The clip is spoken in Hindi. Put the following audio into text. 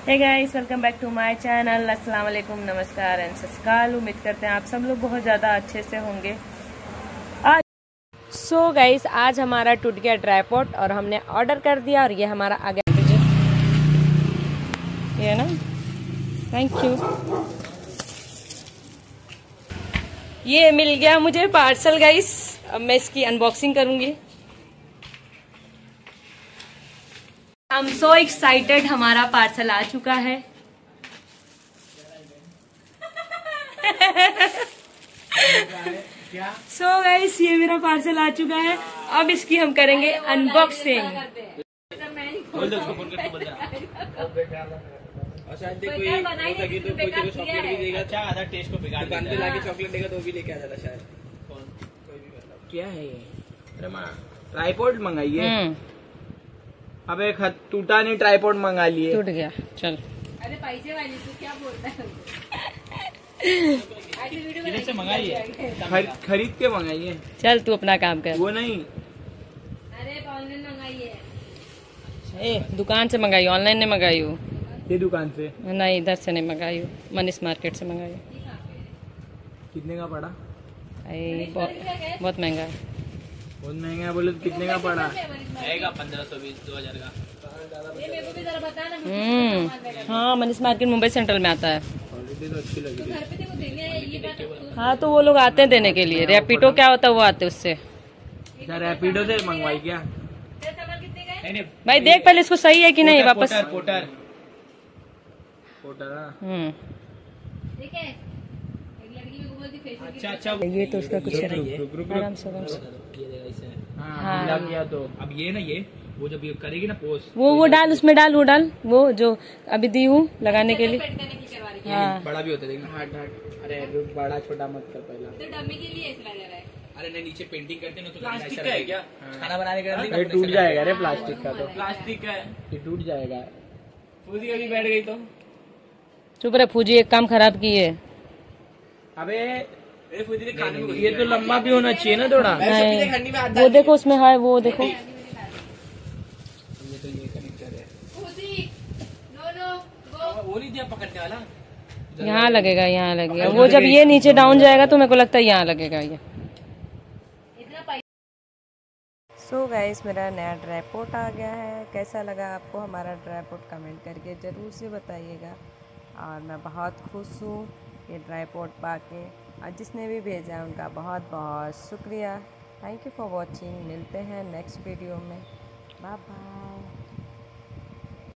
Hey guys welcome back to my channel अस्सलाम वालेकुम नमस्कार एंड सस्काल उम्मीद करते हैं आप सब लोग बहुत ज़्यादा अच्छे से होंगे आज सो so गाइस आज हमारा टूट गया ड्राईपोर्ट और हमने ऑर्डर कर दिया और ये हमारा आ गया मुझे ये ना थैंक यू ये मिल गया मुझे पार्सल गाइस अब मैं इसकी अनबॉक्सिंग करूँगी आई एम सो एक्साइटेड हमारा पार्सल आ चुका है। सो so गाइस ये मेरा पार्सल आ चुका है। अब इसकी हम करेंगे अनबॉक्सिंग सके तो क्या देगा तो वो भी लेके आ जाता शायद। कौन? कोई भी मतलब क्या है ये? अरे माँ ट्राईपोर्ड मंगाई है हम्म अबे खत टूटा नहीं ट्राईपोर्ड मंगा लिए। टूट गया चल। अरे पैसे वाली तू क्या बोलता है? ऐसी वीडियो से मंगाई है? खरीद के मंगाई है। चल तू अपना काम कर। वो नहीं। अरे ऑनलाइन मंगाई है। ए दुकान से मंगाई ऑनलाइन नहीं मंगाई हूँ ये दुकान से। नहीं इधर से नहीं मंगाई हूँ मनीष मार्केट से मंगाई। कितने का पड़ा? आई, बहुत बहुत महँगा है। बहुत महँगा है बोले तो कितने का पड़ा? रहेगा पंद्रह सौ बीस दो हज़ार का। ये मेरे को भी जरा बता ना हम्म। हाँ मनीष मार्केट मुंबई सेंट्रल में आता है। तो अच्छी लग रही है घर पे देखो देने है ये बात तू हाँ तो वो लोग आते हैं देने के लिए। रैपिडो क्या होता है वो आते उससे। अच्छा रैपिडो से मंगवाई क्या? है भाई देख पहले इसको सही है कि नहीं वापस। Potter Potter. पोटर अच्छा अच्छा ये तो उसका कुछ है रुक आराम से आराम से। ये देगा इसे हाँ हाँ। तो। अब ये ना ये वो जब ये करेगी ना पोस्ट वो वो डाल उसमें डाल वो डाल वो जो अभी दी हूँ लगाने के लिए। हाँ। बड़ा भी होता है देखना हट हट अरे बड़ा छोटा मत कर पहला। तो डम्मी के लिए ऐसा लग रहा है। अरे नहीं नीचे पेंटिंग करते हैं ना तो प्लास्टिक का है क्या? खाना बनाने का ये टूट जाएगा रे प्लास्टिक का तो। प्लास्टिक का है। ये टूट जाएगा। पूरी अभी बैठ गई तो। चुप रहे फूजी एक काम खराब की है अबे ये तो लंबा भी होना चाहिए ना थोड़ा। नहीं वो देखो उसमें है वो देखो। ये तो ये कनेक्टर है वो नहीं दिया पकड़ने वाला? यहाँ लगेगा यहाँ लगेगा। वो जब ये नीचे डाउन जाएगा तो मेरे को लगता है यहाँ लगेगा ये। सो गाइस मेरा नया ड्राईपोर्ट आ गया है। कैसा लगा आपको हमारा ड्राईपोर्ट कमेंट करके ज़रूर से बताइएगा। और मैं बहुत खुश हूँ। ये ड्राईपोर्ट पा के और जिसने भी भेजा है उनका बहुत बहुत शुक्रिया। थैंक यू फॉर वॉचिंग मिलते हैं नेक्स्ट वीडियो में। Bye bye